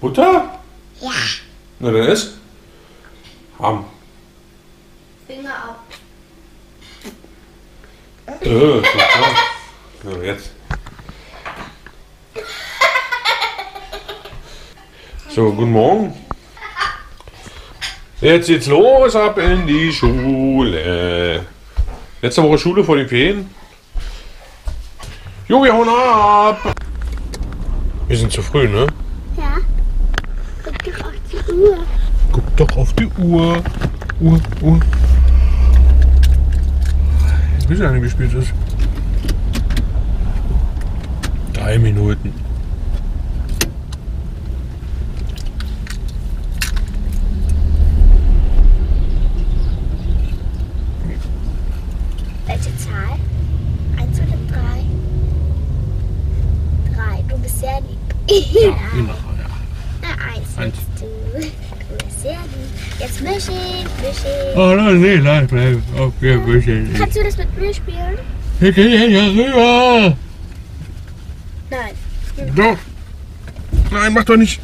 Butter? Ja. Na, dann ist. Ham. Finger ab. Äh. Ja, jetzt. So, guten Morgen. Jetzt geht's los, ab in die Schule. Letzte Woche Schule vor den Ferien. Jo, wir hauen ab. Wir sind zu früh, ne? Ja. Guck doch auf die Uhr. Guck doch auf die Uhr. Uhr, Uhr. Wie spät es ist. Drei Minuten. Welche Zahl? Eins oder drei? Drei. Du bist sehr lieb. Ja, wir Mischen, Mischen. Oh nein, nee, nein, bleib. Oh, wir müssen. Kannst du das mit mir spielen? Wir gehen ja rüber. Nein. Doch. Nein, mach doch nicht.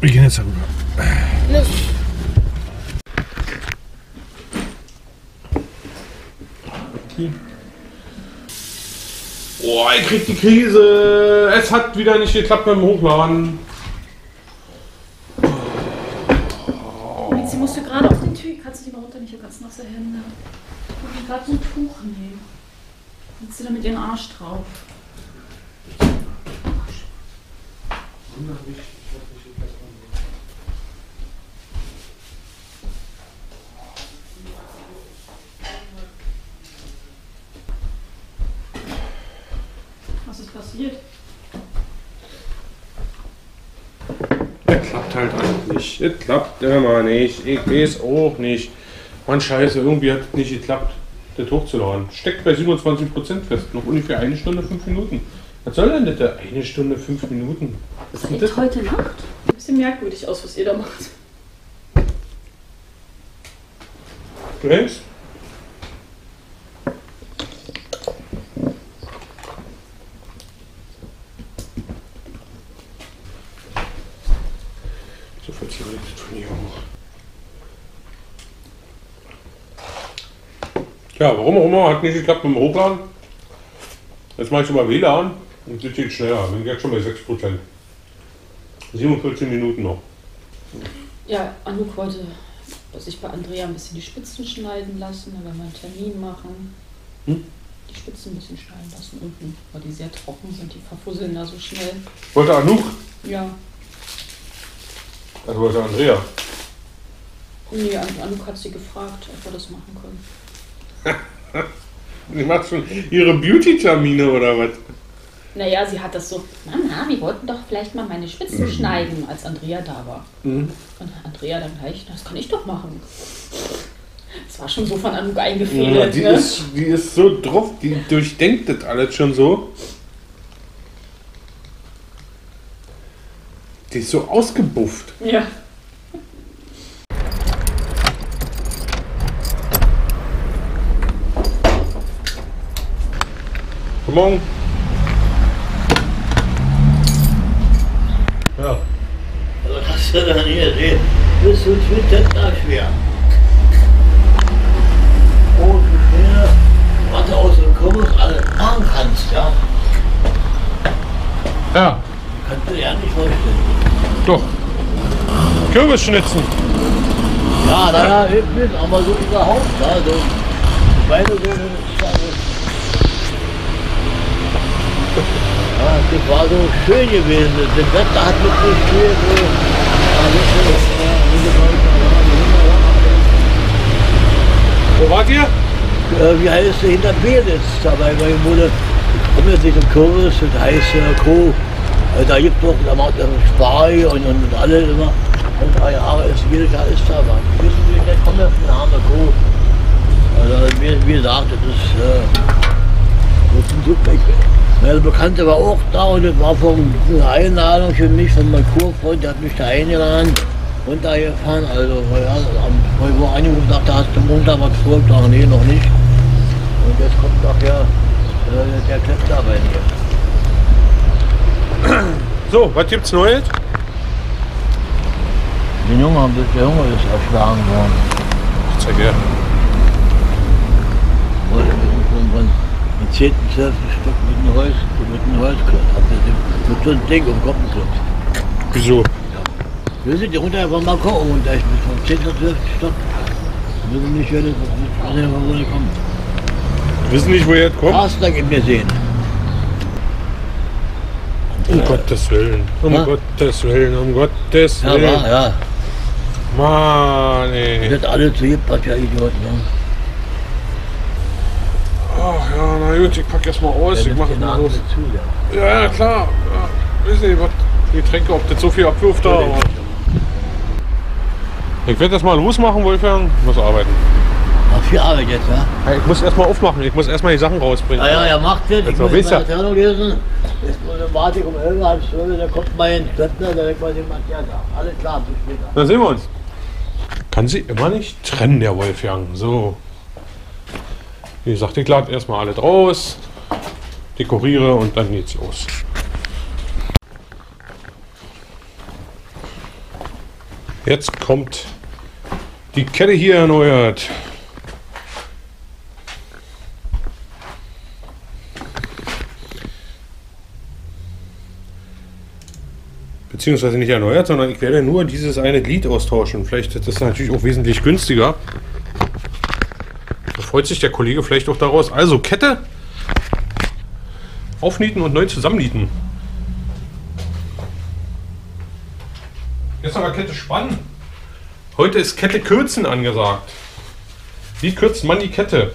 Wir gehen jetzt darüber. Mischen. Oh, ich krieg die Krise. Es hat wieder nicht geklappt beim Hochladen. Sie musste gerade auf den Tür. Kannst du die mal runter? Ich habe ganz nasse Hände. Ich wollte gerade so ein Tuch nehmen. Sitzt sie da mit ihrem Arsch drauf. Was ist passiert? Es klappt halt einfach nicht. Es klappt immer nicht. Ich weiß auch nicht. Mann, scheiße, irgendwie hat es nicht geklappt, das hochzuladen. Steckt bei 27% fest. Noch ungefähr eine Stunde, fünf Minuten. Was soll denn das? da? Eine Stunde, fünf Minuten. Was ist das? Sieht heute Nacht? Ein bisschen merkwürdig aus, was ihr da macht. Du denkst? Tja, warum auch immer, hat nicht geklappt mit dem Hochladen. Jetzt mache ich über WLAN und das geht schneller. Bin jetzt schon bei 6%. 47 Minuten noch. Ja, Anouk wollte sich bei Andrea ein bisschen die Spitzen schneiden lassen, dann werden wir einen Termin machen. Hm? Die Spitzen ein bisschen schneiden lassen unten, weil die sehr trocken sind, die verfusseln da so schnell. Wollte Anouk, Ja, also wollte Andrea. nee, An- Anouk hat sie gefragt, ob wir das machen können. Sie macht schon ihre Beauty-Termine oder was? Naja, sie hat das so, Mama, wir wollten doch vielleicht mal meine Spitzen schneiden, als Andrea da war. Mhm. Und Andrea dann gleich, das kann ich doch machen. Das war schon so von Ja, eingefädelt, die, ne? ist, die ist so drauf, die durchdenkt das alles schon so. Die ist so ausgebufft. Ja. Guten Morgen. Ja. Also hast du dann hier sehen, bist du viel Zentner schwer. Oh, wie schwer, was du aus dem Kürbis alles machen kannst, ja. Ja, Kannst du ja nicht vorstellen. doch. Kürbisschnitzen. Ja, naja, eben nicht, aber so überhaupt, ja, so, Beine so, also, ja, das war so schön gewesen, das Wetter hat so, wunderbar, ja, wunderbar. Wo wart ihr? äh, wie heißt es, hinter Belitz, dabei bei wurde, ich komme jetzt nicht im Kürbis, das heißt äh, Co. Äh, da gibt es doch, da macht er Spargel und, und, und alle immer. Und drei Jahre ist, jedes Jahr ist da was. Wissen Sie, der kommt ja von Name Co. Also, wie, wie gesagt, das ist, äh, das ist ein super. Meine Bekannte war auch da und das war von eine Einladung für mich, von meinem Kurfreund, der hat mich da eingeladen, runtergefahren. Also, ja, am wo angerufen sagte, hast du Montag was vor? Ich sage, nee, noch nicht. Und jetzt kommt nachher äh, der Kletter bei mir. So, was gibt's Neues? Haben das, der Junge ist erschlagen worden. Zeig her. Wurde von, von, von 10. 12. Stock mit einem Holz, mit einem Holzklotz. Hat er dem- Mit so einem Ding um den Kopf geklopft. Wieso? Wir sind hier runter vom Balkon runter. Ich bin vom 10. 12. Stock. Wir wissen nicht, wer das ist. Wir wissen nicht, wo der kommt. Wissen nicht, woher es kommt? Carsten gibt mir sehen. Um Gottes Willen. Um Ja? Gottes Willen. Um Gottes Ja, Willen. war, ja. Mann, ey. Das alle zu gibt, ja Idioten. Ne? Ach ja, na gut, ich pack erst mal aus. Ich mach den mal los. zu, ja. Ja, ja, klar. Ja, weiß nicht, was die Getränke, ob das so viel abwirft da. Aber ich werde das mal losmachen, Wolfgang. Ich muss arbeiten. Ach, viel Arbeit jetzt, ja? Ja, Ich muss erstmal aufmachen. Ich muss erstmal die Sachen rausbringen. Ja, ja, er macht das. Ich Jetzt muss noch besser. meine Zeitung lesen. Jetzt warte ich um 11, halb 12, da kommt mein Klöckner, da denkt man sich, ja, da. Alles klar, bis später. Dann sehen wir uns. Kann sie immer nicht trennen, der Wolfgang. So. Wie gesagt, ich lade erstmal alles raus, dekoriere und dann geht's los. Jetzt kommt die Kette hier erneuert. Beziehungsweise nicht erneuert, sondern ich werde nur dieses eine Glied austauschen. Vielleicht ist das natürlich auch wesentlich günstiger. Freut sich der Kollege vielleicht auch daraus. Also Kette aufnieten und neu zusammennieten. Jetzt aber Kette spannen. Heute ist Kette kürzen angesagt. Wie kürzt man die Kette?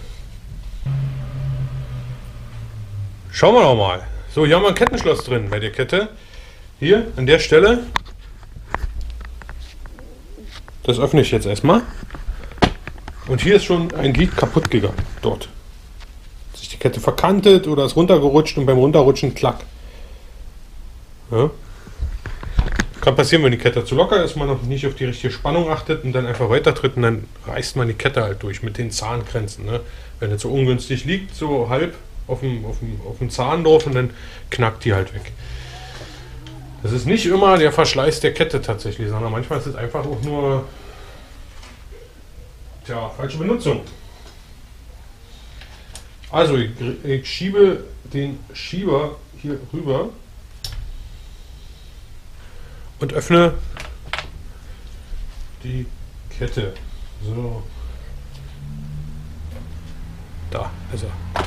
Schauen wir doch mal. So, hier haben wir ein Kettenschloss drin bei der Kette. Hier an der Stelle. Das öffne ich jetzt erstmal. Und hier ist schon ein Glied kaputt gegangen. Dort. Hat sich die Kette verkantet oder ist runtergerutscht und beim Runterrutschen klack. Ja. Kann passieren, wenn die Kette zu locker ist, man noch nicht auf die richtige Spannung achtet und dann einfach weiter tritt und dann reißt man die Kette halt durch mit den Zahngrenzen. Ne? Wenn es so ungünstig liegt, so halb auf dem, auf dem, auf dem Zahn drauf und dann knackt die halt weg. Das ist nicht immer der Verschleiß der Kette tatsächlich, sondern manchmal ist es einfach auch nur tja, falsche Benutzung. Also ich, ich schiebe den Schieber hier rüber und öffne die Kette. So. Da er.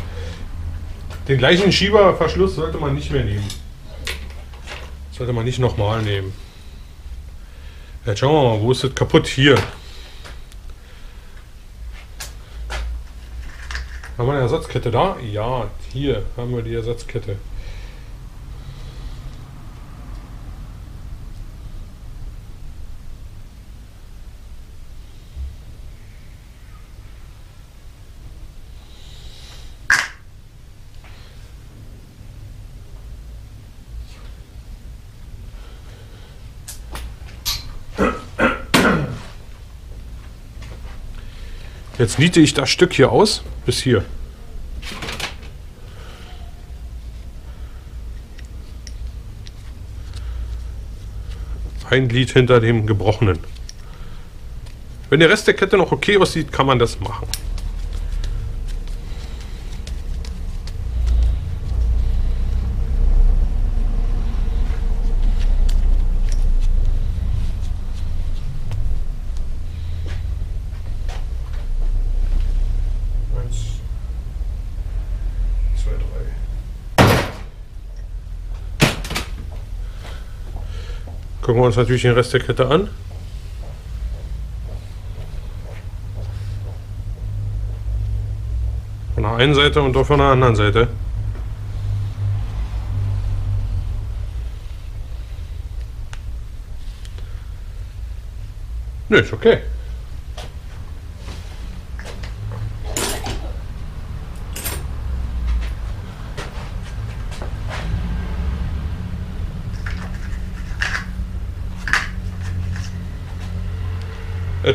Den gleichen Schieberverschluss sollte man nicht mehr nehmen. Sollte man nicht nochmal nehmen. Jetzt schauen wir mal, wo ist das kaputt? Hier. Haben wir eine Ersatzkette da? Ja, hier haben wir die Ersatzkette. Jetzt niete ich das Stück hier aus bis hier. Ein Glied hinter dem gebrochenen. Wenn der Rest der Kette noch okay aussieht, kann man das machen. Eins, zwei, drei. Gucken wir uns natürlich den Rest der Kette an. Von der einen Seite und auch von der anderen Seite. Nö, ist okay.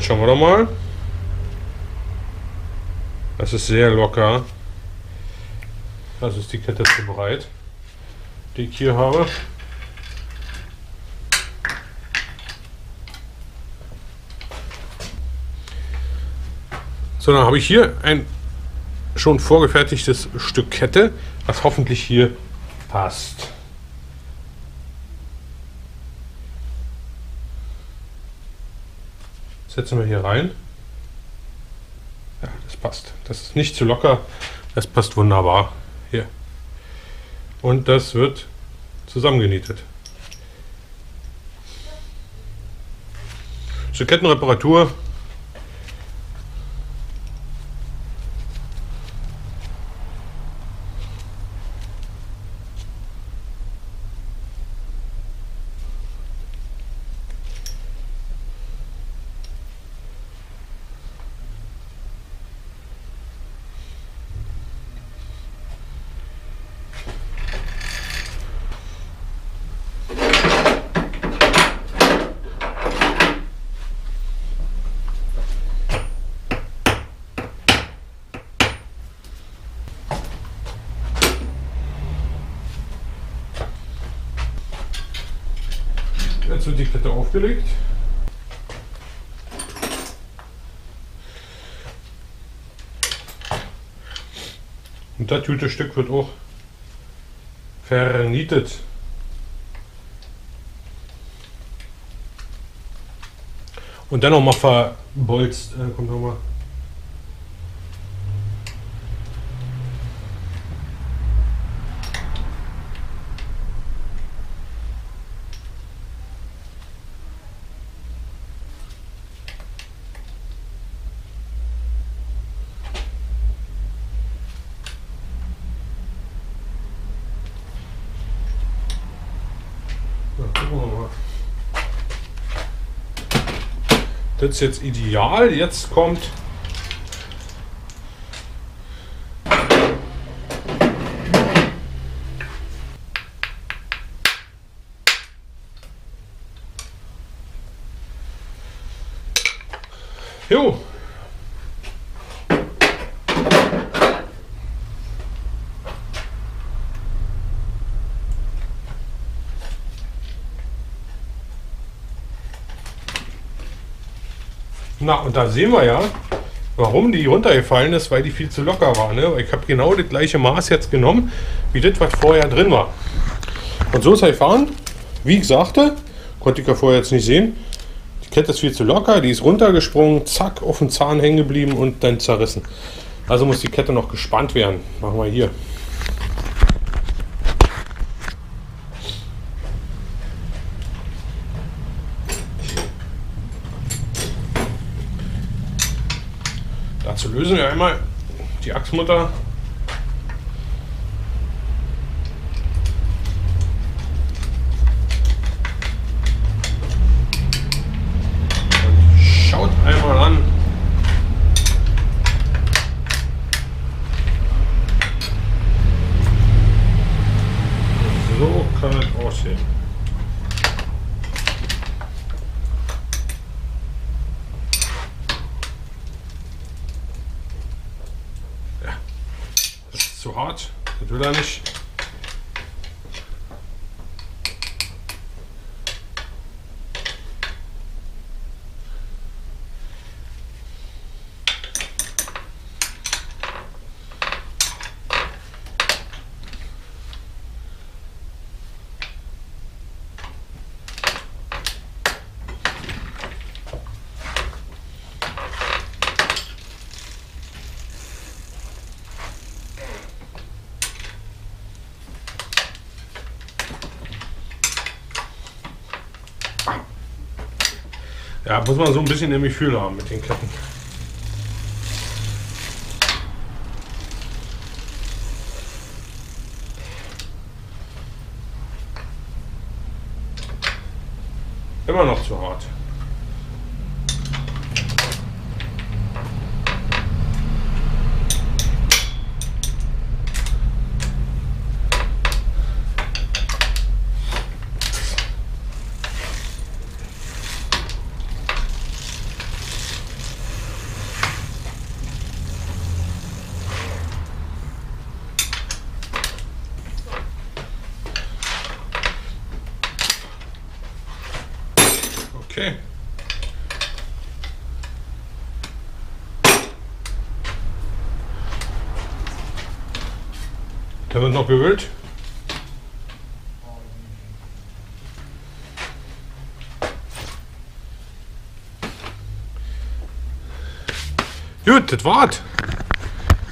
Jetzt schauen wir doch mal. Das ist sehr locker. Das ist die Kette zu breit, die ich hier habe. So, dann habe ich hier ein schon vorgefertigtes Stück Kette, was hoffentlich hier passt. Setzen wir hier rein. Ja, das passt. Das ist nicht zu locker. Das passt wunderbar. Hier. Und das wird zusammengenietet. Zur Kettenreparatur Jetzt aufgelegt. Und das gute Stück wird auch vernietet. Und dann noch mal verbolzt. Äh, kommt noch mal. Ja, gucken wir mal. Das ist jetzt ideal. Jetzt kommt Jo. Na, und da sehen wir ja, warum die runtergefallen ist, weil die viel zu locker war. Ne? Ich habe genau das gleiche Maß jetzt genommen, wie das, was vorher drin war. Und so ist er gefahren. Wie ich sagte, konnte ich ja vorher jetzt nicht sehen. Die Kette ist viel zu locker, die ist runtergesprungen, zack, auf den Zahn hängen geblieben und dann zerrissen. Also muss die Kette noch gespannt werden. Machen wir hier. Lösen wir einmal die Achsmutter. Und schaut einmal an. So kann es aussehen. Das ist zu hart. Das will er nicht. Ja, muss man so ein bisschen im Gefühl haben mit den Ketten. Immer noch zu hart. Okay. Da wird noch gewöhlt. Gut, das war's.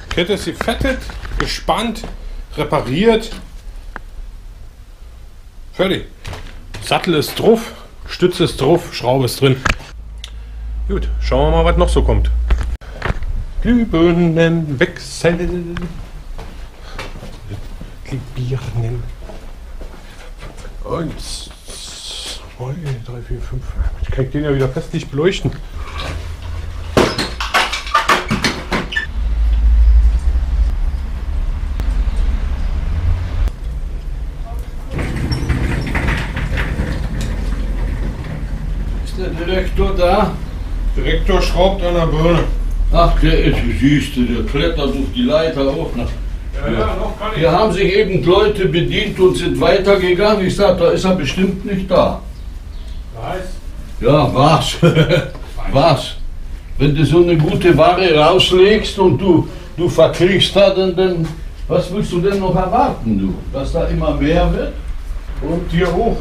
Kette ist gefettet, gespannt, repariert. Fertig. Sattel ist drauf, Stütze ist drauf, Schraube ist drin. Gut, schauen wir mal, was noch so kommt. Glühbirnenwechsel. Glühbirnen. Eins, zwei, drei, vier, fünf. Ich kann den ja wieder festlich beleuchten. Ist der Direktor da? Direktor schraubt an der Birne. Ach, der ist süß, der klettert durch die Leiter ja, noch ich. Hier haben sich eben Leute bedient und sind weitergegangen. Ich sag, da ist er bestimmt nicht da. Weiß. Ja, was? was? Wenn du so eine gute Ware rauslegst und du, du verkriegst da, dann, dann, was willst du denn noch erwarten, du? Dass da immer mehr wird? Und dir hoch.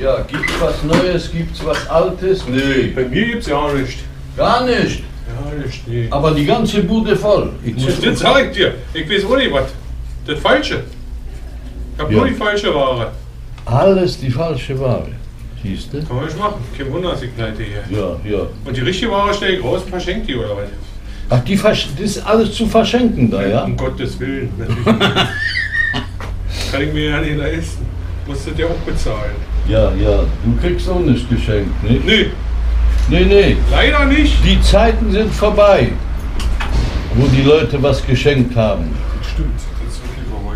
Ja, gibt's was Neues, gibt's was Altes? Nee, Bei mir gibt's ja nicht. gar nicht. Ja, nicht. Nee. Aber die ganze Bude voll. Ich muss sag ich dir. Ich weiß auch nicht was. Das Falsche. Ich hab Ja. nur die falsche Ware. alles die falsche Ware. Siehst du? Kann man nicht machen. Kein Wunder, dass ich pleite hier. Ja, ja. Und die richtige Ware stelle ich raus und verschenke die oder was? Ach, die das ist alles zu verschenken da, ja? Um Gottes Willen. Kann ich mir ja nicht leisten. Musst du dir auch bezahlen. Ja, ja. Du kriegst auch nichts geschenkt, nicht? Nee, Nee, nee. leider nicht. Die Zeiten sind vorbei, wo die Leute was geschenkt haben. Stimmt, das vorbei.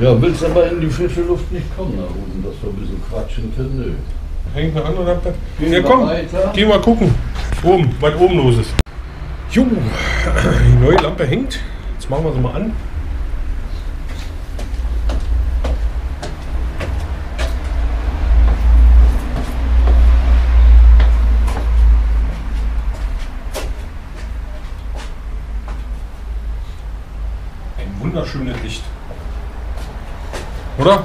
Ja, willst aber in die frische Luft nicht kommen nach oben, dass wir ein bisschen quatschen können? Nö. Hängt eine an oder? Gehen Ja komm, weiter. geh mal gucken. Oben, was oben los ist. Jo, die neue Lampe hängt. Jetzt machen wir sie mal an. Ein wunderschönes Licht. Oder?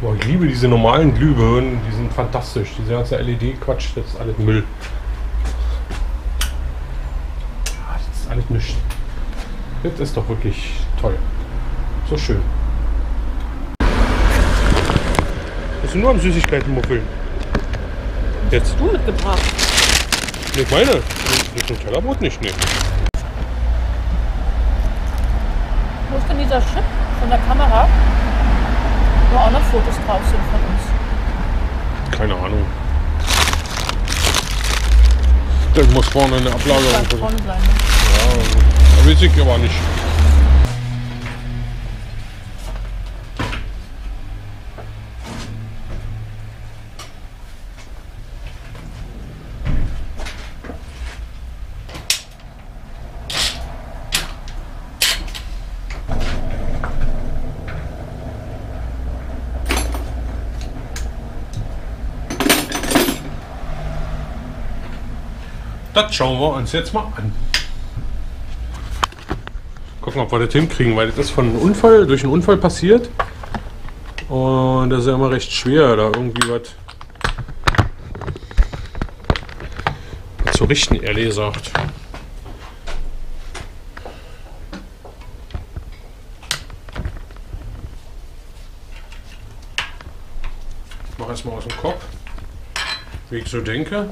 Boah, ich liebe diese normalen Glühbirnen, die sind fantastisch. Diese ganze LED-Quatsch, das ist alles Müll. Ja, das ist alles nichts. Das ist doch wirklich toll. So schön. Bist du nur am Süßigkeiten muffeln? Jetzt. Du mitgebracht. Ich meine, das ist ein Tellerbrot nicht, ne? Wo ist denn dieser Chip von der Kamera? Wo auch noch Fotos drauf sind von uns. Keine Ahnung. Das muss vorne eine Ablagerung Kann sein. schon sein. Ne? Ja, weiß ich aber nicht. Das schauen wir uns jetzt mal an. Gucken, ob wir das hinkriegen, weil das ist von einem Unfall, durch einen Unfall passiert. Und das ist ja immer recht schwer, da irgendwie was zu richten, ehrlich gesagt. Ich mache erstmal aus dem Kopf, wie ich so denke.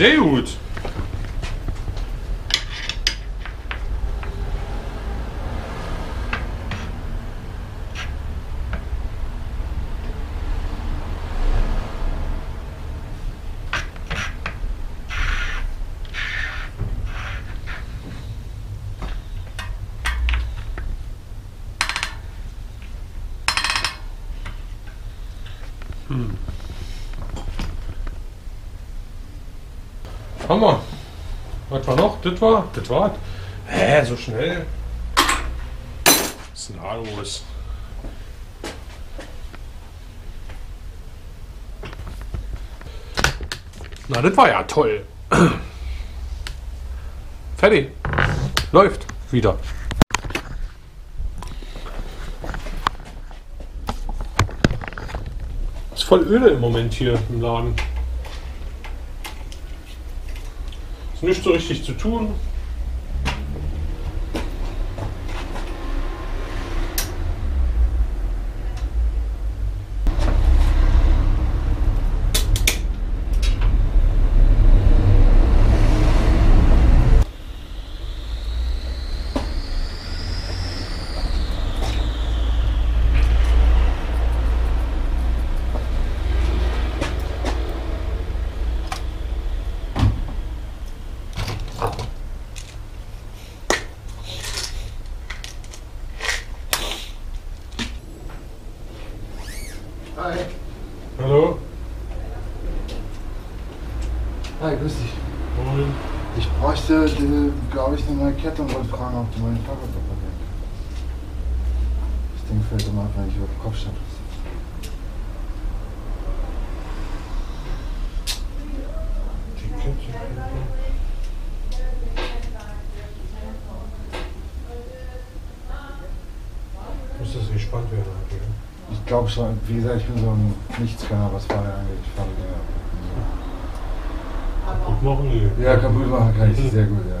Sehr gut. Hammer. Was war noch? Das war? Das war? Hä, so schnell? Was ist denn da los? Na, das war ja toll. Fertig. Läuft. Wieder. Ist voll öde im Moment hier im Laden. Ist nicht so richtig zu tun. Hi. Hallo? Hi, grüß dich. Moin. Ich bräuchte, glaube ich, eine neue Kette und wollte fragen, ob du meinen Fahrrad reparieren kannst. Das Ding fällt immer ab, wenn ich über Kopf stand. Muss das gespannt werden, okay? Ich glaube schon, wie gesagt, ich bin so ein Nichtskönner, was Fahrrad angeht. Ich fahre Dinge. Gut machen. Ja, kaputt machen kann ich sehr gut, ja.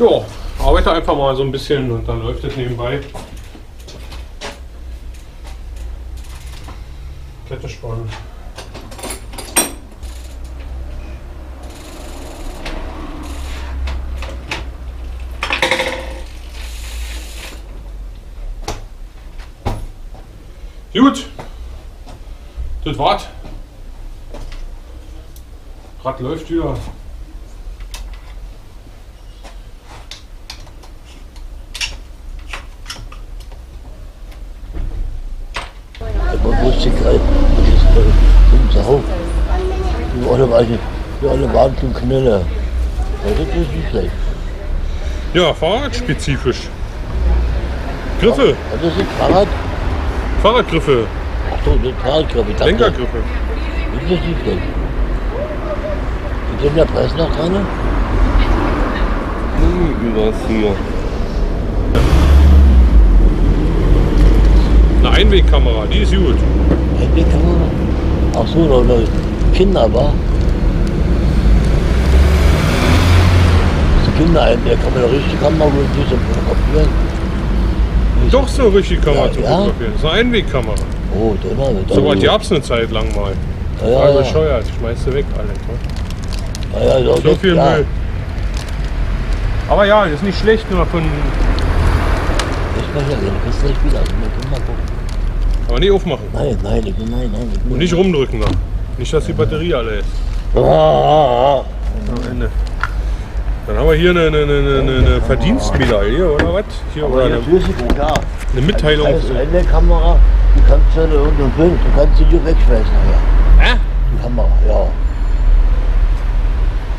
Ja, arbeite einfach mal so ein bisschen und dann läuft es nebenbei. Kette spannen. Gut. Das war's. Rad läuft wieder. Gerade, das ist äh, Sau. Die alle, waren- die alle waren zum Kneller. Das ist nicht schlecht. Ja, fahrradspezifisch. Griffe, Das ist ein Fahrrad. Fahrradgriffe, Ach so, das Fahrradgriff. Ich dachte, Lenkergriffe. Das ist nicht schlecht. Ist denn der Preis noch dran? Was hier? Eine Einwegkamera, die ist gut. Handykamera? Ach so, noch eine Kinder, war. Das Kinder, der kann man richtig Kamera wohl nicht so fotografieren. Doch so richtig Kamera Ja, zu ja. fotografieren. Das ist eine Einwegkamera. Oh, haben wir So was gab es eine Zeit lang mal. Ja, War ja, ja. bescheuert, schmeißt du weg, Alter. Ja, ja, so, So viel ja, Müll. Aber ja, ist nicht schlecht, nur von. Ich kann ja, du gleich wieder. Also, wir können mal gucken. Aber nicht aufmachen. Nein, nein, ich, nein, nein. Ich, Und nicht rumdrücken da. Nicht, dass die Batterie alle ist. Am Ende. Dann haben wir hier eine, eine, eine, eine, Verdienstmedaille, oder was? Hier, oder eine, klar. eine Mitteilung. Ist eine Kamera, die kannst du in irgendeinem Film, du kannst sie dir wegschmeißen. Ja. Hä? Die Kamera, ja.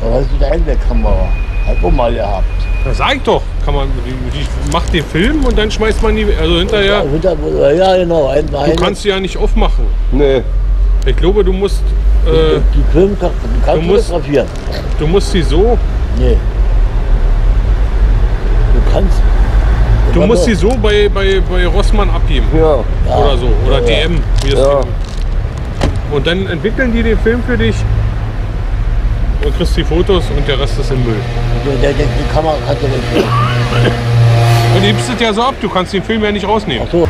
das ist eine Einwegkamera. Hat man mal gehabt. Das sag ich doch. Kann man, die, die macht den Film und dann schmeißt man die, also hinterher, Ja, ja genau. Ein, du kannst sie ja nicht aufmachen. Nee. Ich glaube, du musst, äh, die Film kann, du kannst du musst- fotografieren. du musst sie so, Nee. Du kannst. du Warte. musst sie so bei, bei, bei Rossmann abgeben. Ja. Oder so. Oder Ja. DM, wie es Ja. Und dann entwickeln die den Film für dich und kriegst die Fotos und der Rest ist im Müll. Die, die, die, Kamera kannst du nicht. nehmen. Und du gibst es ja so ab, du kannst den Film ja nicht rausnehmen. Ach so.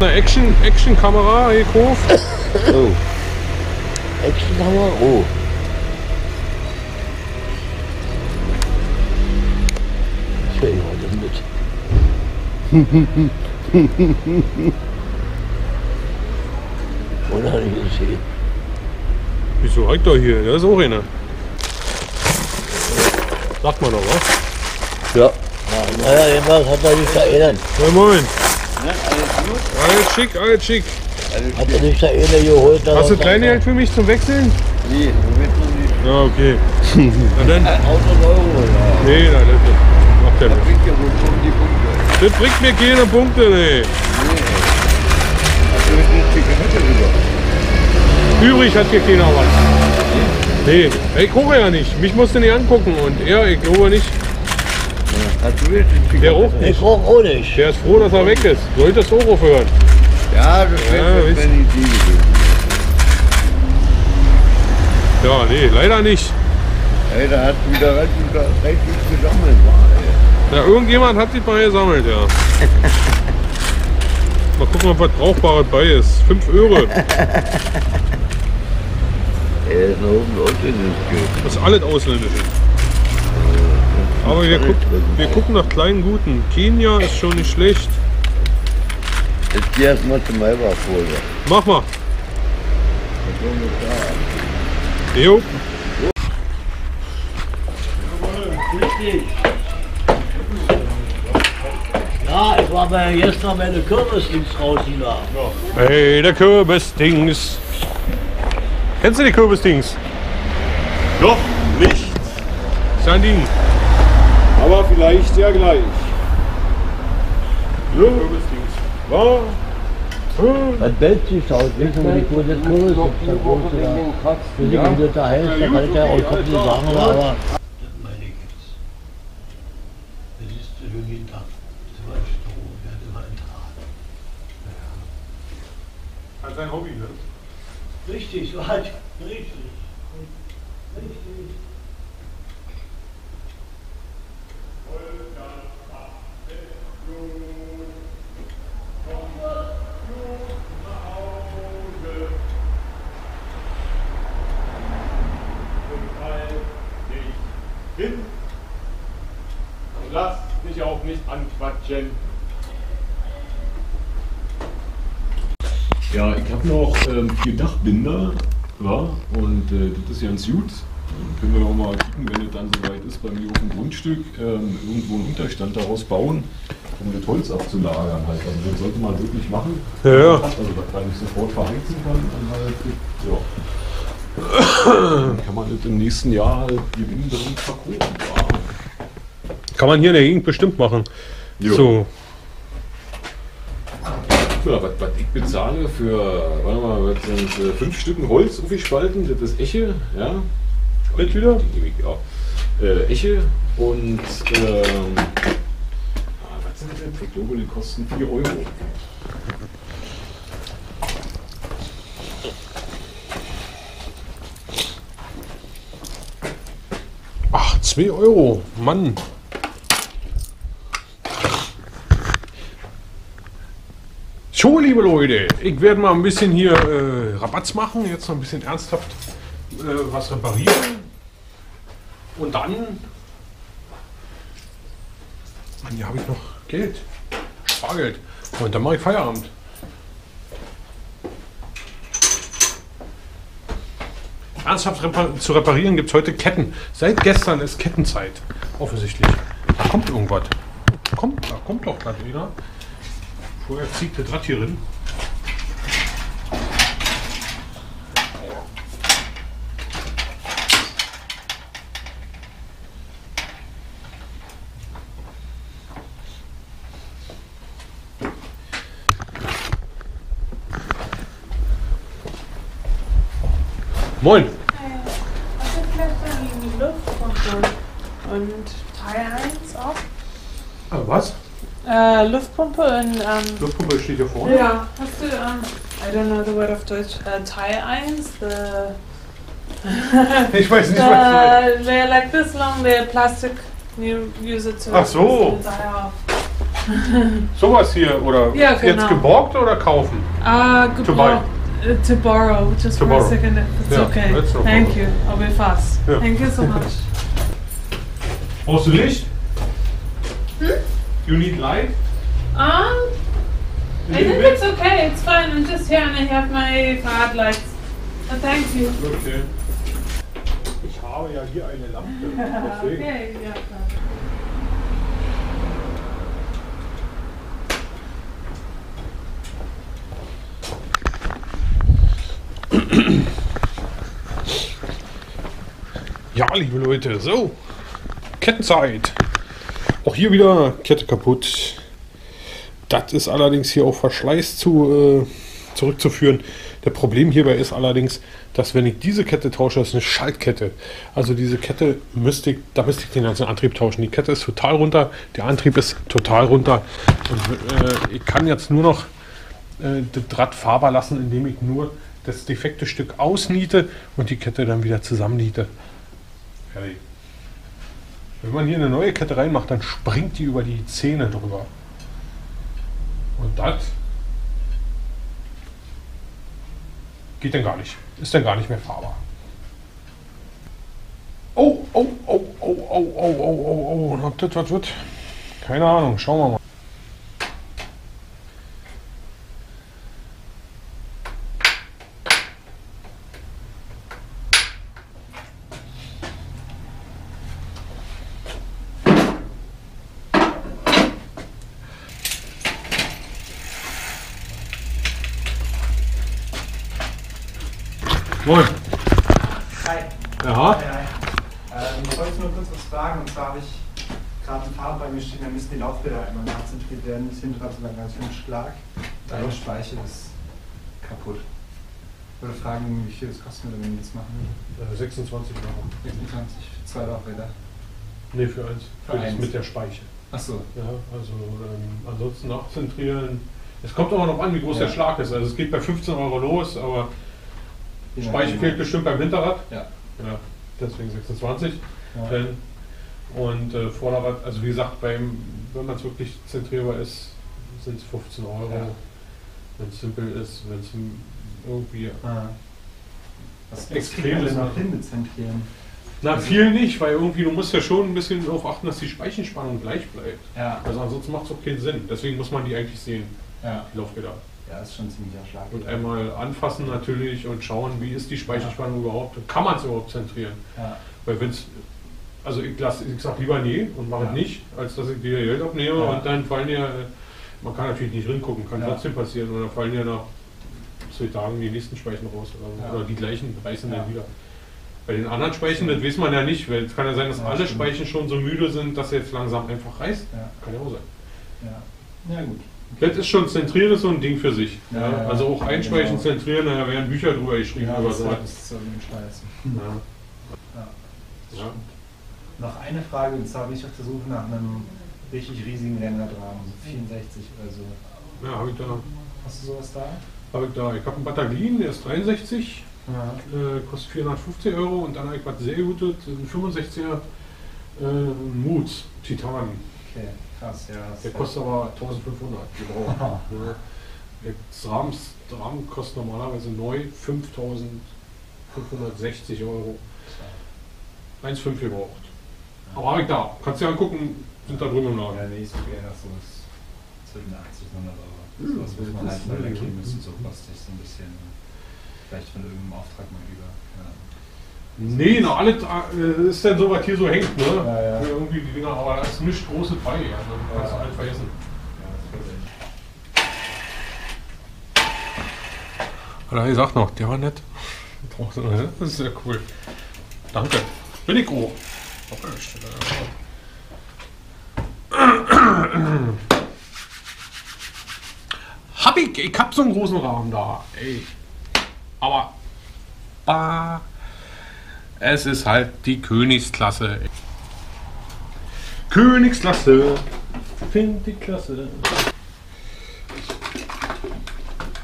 Eine Action, Action-Kamera gekauft. Oh. Actionkamera? Oh. Ich heute mit. Oder nicht gesehen? Wieso ich doch hier? Da ist auch einer. Sagt man doch, was? Ja. Ja, naja, jedenfalls hat er sich erinnert. Ja, moin. Alles schick, alles schick. Hat er sich da einer geholt. Hast du Kleingeld für mich zum Wechseln? Nee, du willst noch nicht. Ja, okay. Na dann. 1000 Euro, ja. Nee, na, das macht ja Das nicht. bringt ja wohl schon die Punkte. Das bringt mir keine Punkte, nee. Also mit der Zigarette rüber. Übrig hat hier keiner was. Nee, ich gucke ja nicht. Mich musst du nicht angucken. Und er, ich glaube nicht. Der Ich nicht. rauch auch nicht. Der ist froh, dass er weg ist. Du solltest auch aufhören. Ja, das Ja, wäre ja, eine Idee gewesen. Ja, nee, leider nicht. Ey, da du wieder recht, gesammelt. Ja, irgendjemand hat sich mal gesammelt, ja. Mal gucken, ob was Brauchbares bei ist. 5 Euro. Er ist noch oben ausländisch. Das ist alles ausländisch. Aber wir, guck, wir gucken nach kleinen Guten. Kenia ist schon nicht schlecht. Jetzt geh erst mal zum Maibach-Folie. Mach mal. Jo. Ja, ich war bei gestern meine Kürbisdings draußen da. Hey, der Kürbisdings. Kennst du die Kürbisdings? Noch nicht, Ist ein Ding. aber vielleicht ja gleich. Ja, war Man bellt sich aus, du, wenn ich wohl das Kürbis kommst du da. Weiß ich, wie das da kann ich ja auch nicht sagen, aber. Das meine ich jetzt. Das ist für jeden Tag. Das war Strom, das war ein Tag. Hat sein Hobby, ne? Richtig, so halt. Richtig. Richtig. hin und lass dich auch nicht anquatschen. Ja, ich habe noch ähm, vier Dachbinder, ja, und äh, das ist ganz gut. Dann können wir auch mal gucken, wenn es dann soweit ist, bei mir auf dem Grundstück ähm, irgendwo einen Unterstand daraus bauen, um das Holz abzulagern halt. Also das sollte man wirklich machen. Ja, ja. Also dass man nicht sofort verheizen kann, dann halt, ja. Dann kann man das im nächsten Jahr halt gewinnbringend verkaufen. Ja. Kann man hier in der Gegend bestimmt machen. Jo. So, Ja, was, was ich bezahle für, warte mal, was sind äh, fünf Stücken Holz aufgespalten, das ist Eche, ja. Mit wieder? Ja. Äh, Eche und, ah, was sind das? Ich glaube, die kosten 4 Euro. ach, 2 Euro. Mann. So, liebe Leute, ich werde mal ein bisschen hier äh, Rabatz machen, jetzt noch ein bisschen ernsthaft äh, was reparieren. Und dann. Mann, hier habe ich noch Geld. Spargeld. Und dann mache ich Feierabend. Ernsthaft repa zu reparieren gibt es heute Ketten. Seit gestern ist Kettenzeit. Offensichtlich. Da kommt irgendwas. Kommt, da kommt doch gerade wieder. Vorher zieht der Draht hier rein. Moin! Also klettern in die Luft und, und Teil 1 auf. Ah, was? Äh, Luftpumpe und, ähm, Luftpumpe steht hier vorne. ja, hast du, ähm, I don't know the word of Deutsch, äh, Teil 1, the, Ich weiß nicht, was du the, they're like this long, they're plastic, you use it to Ach so. twist the tire off. Sowas hier, oder Ja, jetzt genau. geborgt oder kaufen? Uh, To buy. Uh, to borrow, just To for a borrow. second, if it's Yeah, okay. that's no Thank problem. you, I'll be fast. Yeah. Thank you so much. Brauchst du Licht? You need light? Um, I think it's okay, it's fine, I'm just here and I have my card lights. Uh, thank you. Okay. Ich habe ja hier eine Lampe. Deswegen. Okay, ja klar. Ja, liebe Leute, so. Kettenzeit. Auch hier wieder Kette kaputt. Das ist allerdings hier auf Verschleiß zu, äh, zurückzuführen. Der Problem hierbei ist allerdings, dass wenn ich diese Kette tausche, das ist eine Schaltkette. Also diese Kette müsste ich, da müsste ich den ganzen Antrieb tauschen. Die Kette ist total runter, der Antrieb ist total runter. Und äh, ich kann jetzt nur noch äh, das Rad fahrbar lassen, indem ich nur das defekte Stück ausniete und die Kette dann wieder zusammenniete. Fertig. Wenn man hier eine neue Kette reinmacht, dann springt die über die Zähne drüber. Und das geht dann gar nicht. Ist dann gar nicht mehr fahrbar. Oh, oh, oh, oh, oh, oh, oh, oh, oh, ob das was wird? Keine Ahnung, schauen wir mal. Moin. Hi. Ja. Ähm, ich wollte nur kurz was fragen. Und zwar habe ich gerade ein Fahrrad bei mir stehen, da müssen die Laufräder einmal nachzentriert werden. Das Hinterrad so einen ganz schönen Schlag. Deine Speiche ist kaputt. Ich wollte fragen, wie viel das kosten würde, wenn wir das machen würden. Äh, 26 Euro. 26 für zwei Laufräder. Ne, für eins. Für Für das eins. mit der Speiche. Achso. Ja, also ähm, ansonsten nachzentrieren. Es kommt aber noch an, wie groß Ja. der Schlag ist. Also es geht bei 15 Euro los, aber Je Speiche nachdem. fehlt bestimmt beim Hinterrad. Ja. Ja, deswegen 26. Ja. Denn, und äh, Vorderrad, also wie gesagt, beim, wenn man es wirklich zentrierbar ist, sind es 15 Euro. Ja. Wenn es simpel ist, wenn es irgendwie Ah. Was Extrem ist denn noch noch- hin mit Zentrieren? Na, viel nicht, weil irgendwie du musst ja schon ein bisschen darauf achten, dass die Speichenspannung gleich bleibt. Ja. Also ansonsten macht es auch keinen Sinn. Deswegen muss man die eigentlich sehen, Ja. die Laufräder. Ja, ist schon ein ziemlicher Schlag. Und einmal anfassen natürlich und schauen, wie ist die Speichenspannung überhaupt. Kann man es überhaupt zentrieren? Ja. Weil wenn es, also ich, lass, ich sag lieber nee und mache Ja. es nicht, als dass ich dir Geld abnehme Ja. und dann fallen ja, man kann natürlich nicht hingucken, kann Ja. trotzdem passieren und dann fallen ja nach zwei Tagen die nächsten Speichen raus oder. Ja. oder die gleichen reißen Ja. dann wieder. Bei den anderen Speichen, das weiß man ja nicht, weil es kann ja sein, dass Ja, alle stimmt. Speichen schon so müde sind, dass er jetzt langsam einfach reißt. Kann ja auch sein. Ja. Gut. Das ist schon zentrieren ist so ein Ding für sich. Also auch ja, Einspeichen genau. zentrieren, da werden Bücher drüber geschrieben Ja, über das so ist so ein Scheiß. Ja. Ja. Noch eine Frage, und zwar bin ich auf der Suche nach einem richtig riesigen Rennradrahmen, so 64 oder so. Ja, habe ich da. Hast du sowas da? Habe ich da. Ich habe einen Bataglin, der ist 63, Ja. äh, kostet 450 Euro und dann habe ich was sehr Gutes, ein 65er äh, Moods Titan. Okay, krass, ja. das Der kostet aber 1500 gebraucht. ja. Der Rahmen, kostet normalerweise neu 5560 Euro. 1,5 gebraucht. Aber habe ich da. Kannst du dir angucken, sind da drüben im Laden. Ja, nee, ich suche eher nach 80 und 100 Euro. Hm, Sowas muss man das halt weggeben ne? müssen, so kostet so ein bisschen. Vielleicht von irgendeinem Auftrag mal über. Ja. Nee, na alles äh, ist denn so, was hier so hängt, ne? Ja, ja. Für Irgendwie die Dinger, aber da ist nichts großes bei, also kannst du Ja. alles vergessen. Ja, das. Hat er gesagt noch, der war nett. Das ist sehr cool. Danke. Bin ich auch. Hab ich, ich hab so einen großen Rahmen da. Ey. Aber. Bah. Es ist halt die Königsklasse. Königsklasse. Find die Klasse.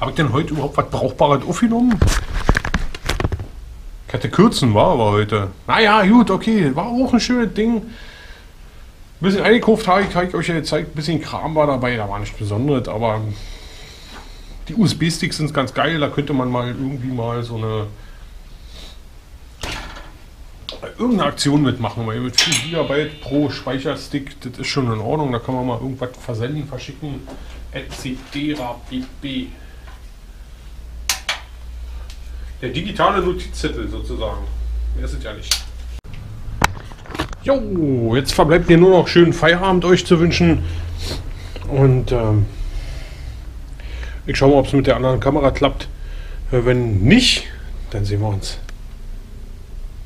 Habe ich denn heute überhaupt was Brauchbares aufgenommen? Ich hatte kürzen, war aber heute. Naja, gut, okay. War auch ein schönes Ding. Ein bisschen eingekauft habe ich, habe ich euch ja gezeigt. Ein bisschen Kram war dabei, da war nichts Besonderes, aber die USB-Sticks sind ganz geil. Da könnte man mal irgendwie mal so eine irgendeine Aktion mitmachen, weil mit 4 GB pro Speicherstick, das ist schon in Ordnung. Da kann man mal irgendwas versenden, verschicken, etc. Der digitale Notizzettel sozusagen. Mehr ist es ja nicht. Jo, jetzt verbleibt mir nur noch schönen Feierabend euch zu wünschen. Und ähm, ich schaue mal, ob es mit der anderen Kamera klappt. Äh, Wenn nicht, dann sehen wir uns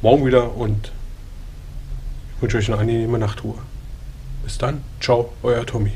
morgen wieder und ich wünsche euch eine angenehme Nachtruhe. Bis dann, ciao, euer Tommy.